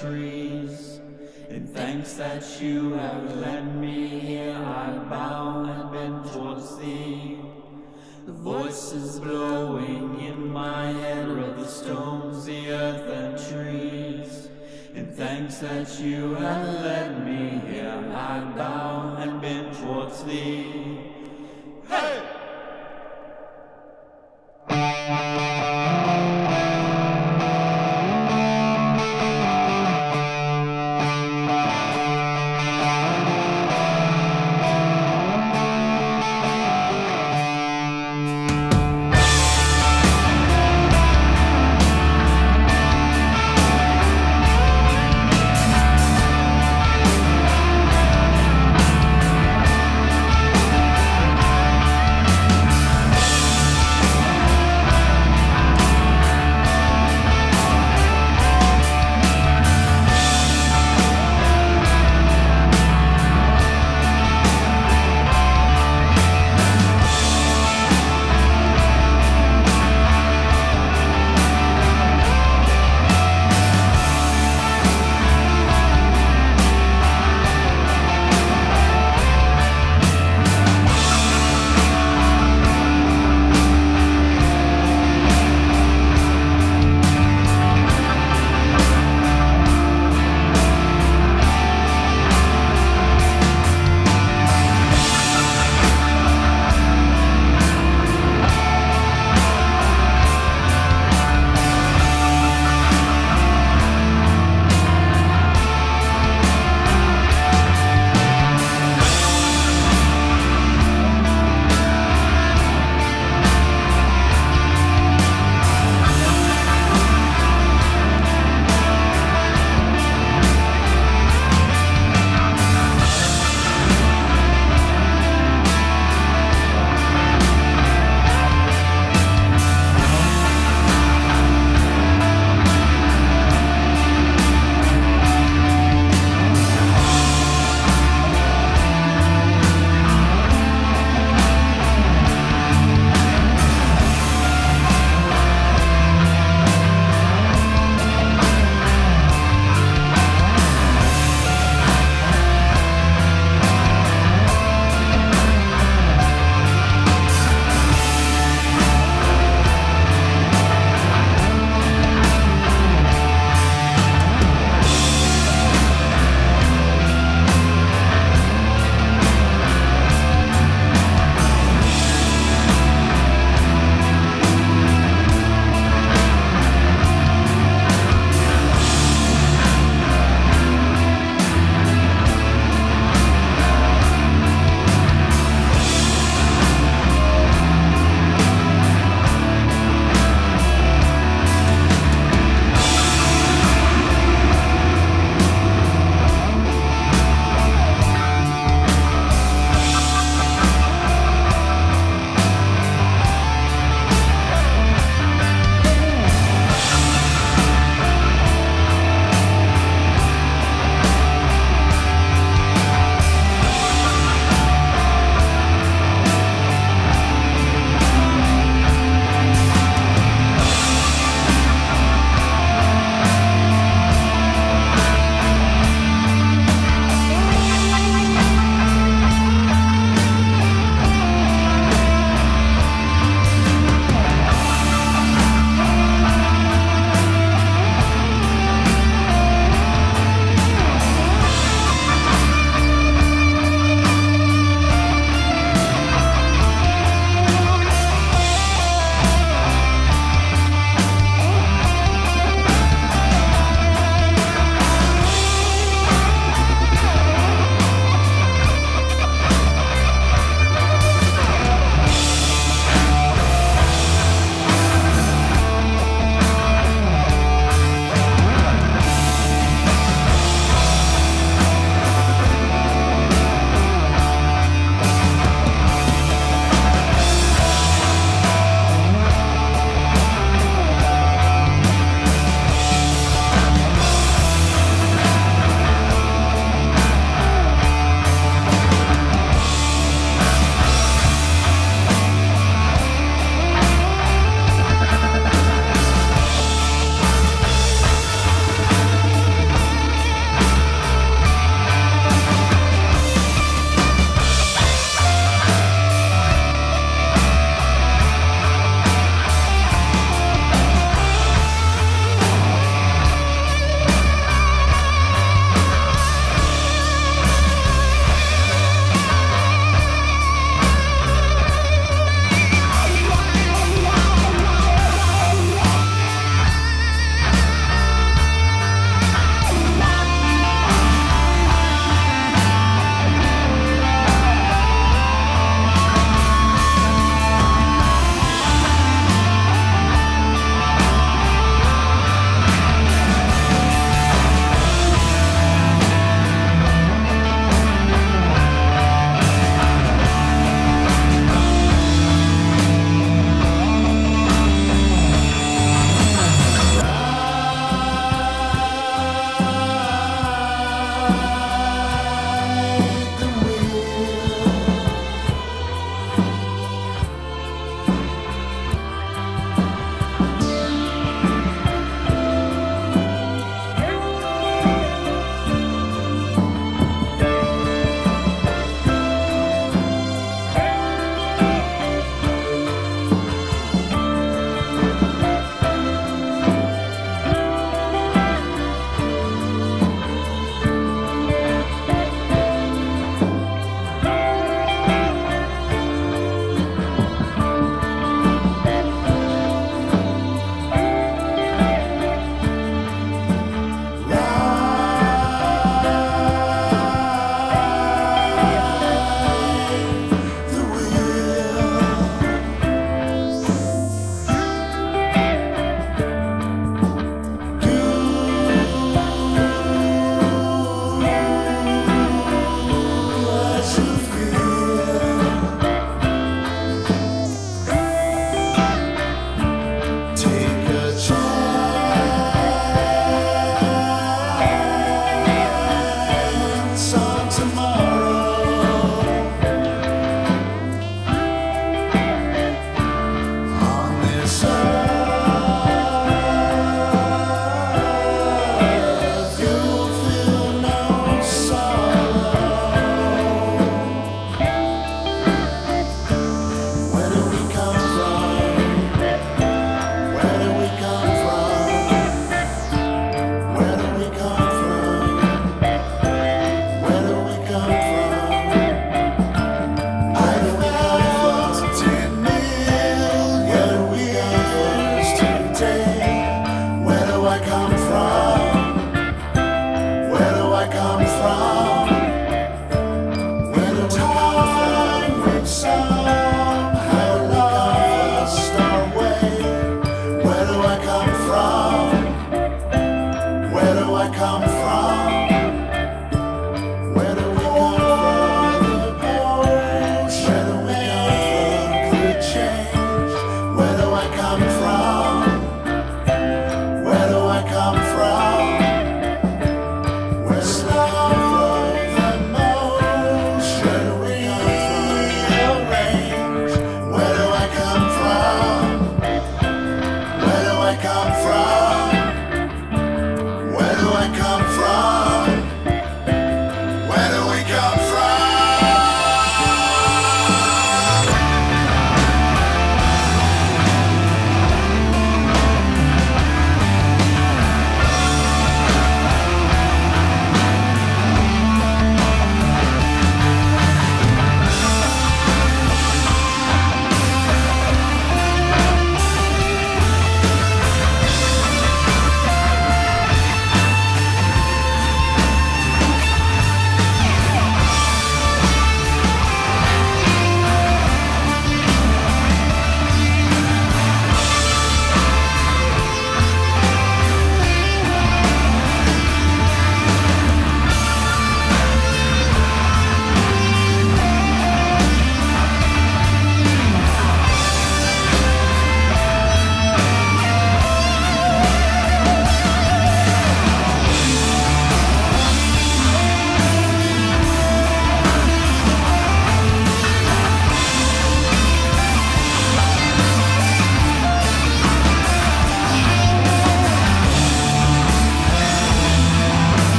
trees. In thanks that you have led me here, I bow and bend towards thee. The voices blowing in my head are the stones, the earth and trees. In thanks that you have led me here, I bow and bend towards thee. Hey!